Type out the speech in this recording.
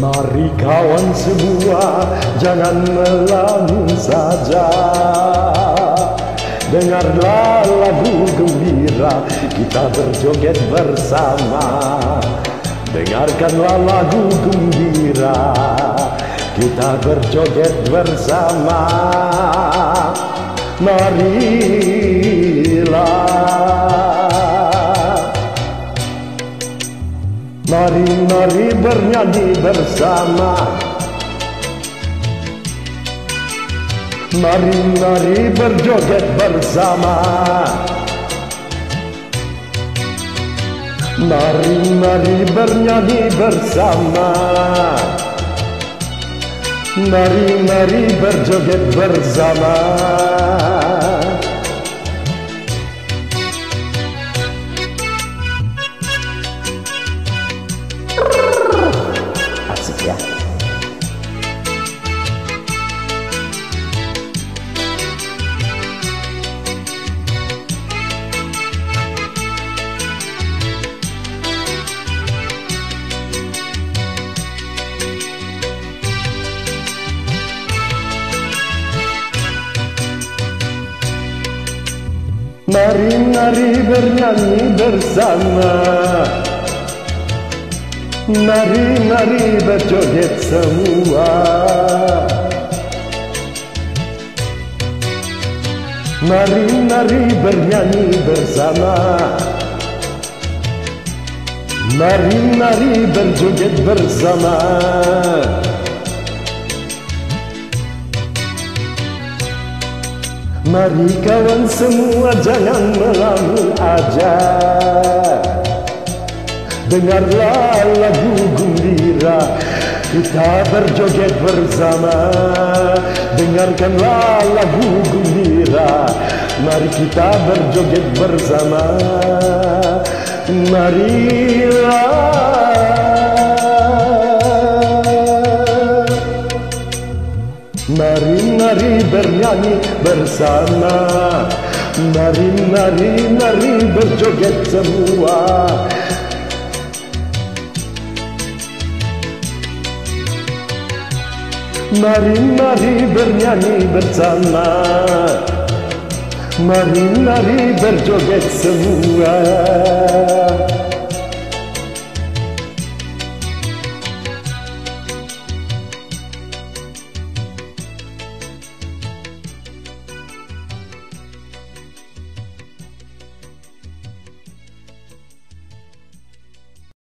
Mari kawan semua jangan melamun saja. Dengarlah lagu gembira kita berjoget bersama. Dengarkanlah lagu gembira kita berjoget bersama. Marilah Mari, mari bernyanyi bersama. Mari, mari berjoget bersama. Mari, mari bernyanyi bersama. Mari, mari berjoget bersama Mari, mari bernyanyi bersama Mari, mari berjoget semua Mari, mari bernyanyi bersama Mari, mari berjoget bersama Mari kawan semua jangan melamun aja. Dengarlah lagu gembira Kita berjoget bersama. Dengarkanlah lagu gembira Mari kita berjoget bersama. Marilah Mari bernyanyi bersama Mari, mari, mari berjoget semua Mari, mari bernyanyi bersama Mari, mari berjoget semua